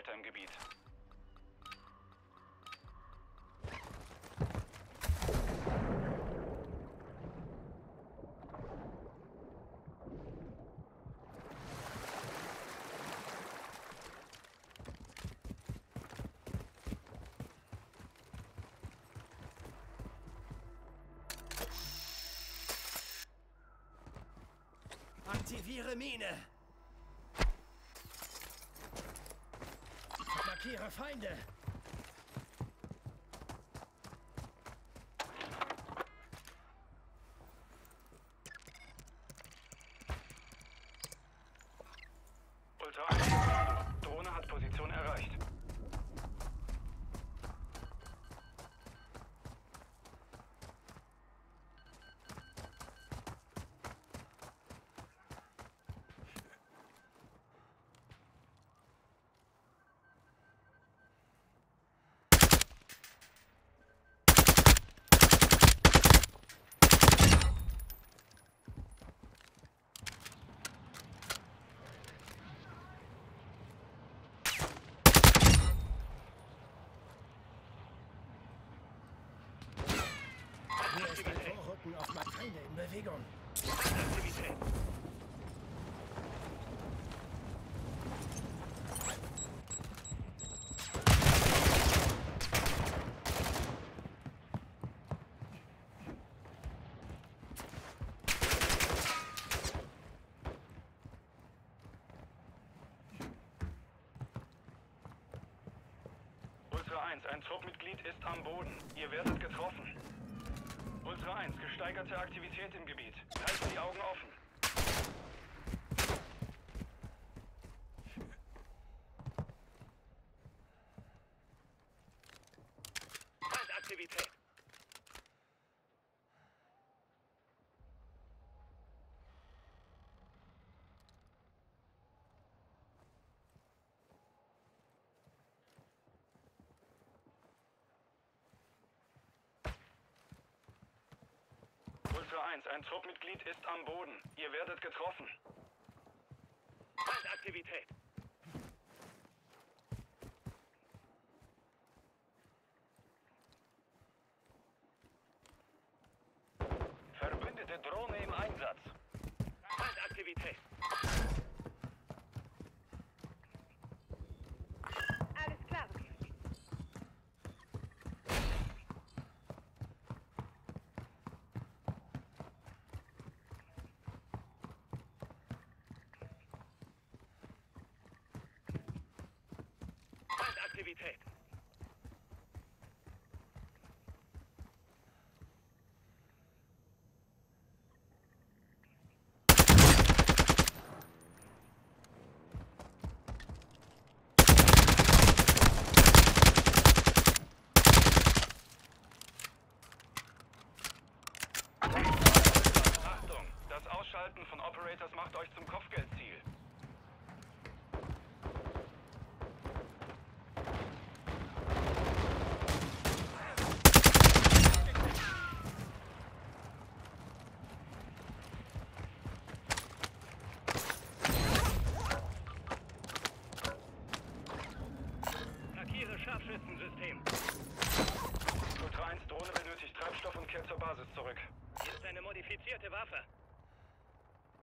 Operator im Gebiet. Aktiviere Mine. Markiere Feinde. Ultra 1 Kommando. Drohne hat Position erreicht. Hier ist ein Vorrücken auf Feinde in Bewegung. Ultra 1, ein Truppmitglied ist am Boden. Ihr werdet getroffen. Ultra 1, gesteigerte Aktivität im Gebiet. Halten die Augen offen. Feindaktivität. Ultra 1, ein Truppmitglied ist am Boden. Ihr werdet getroffen. Feindaktivität. Verbündete Drohne im Einsatz. Feindaktivität. Aktivität. Achtung, das Ausschalten von Operators macht euch zum Kopfgeldziel.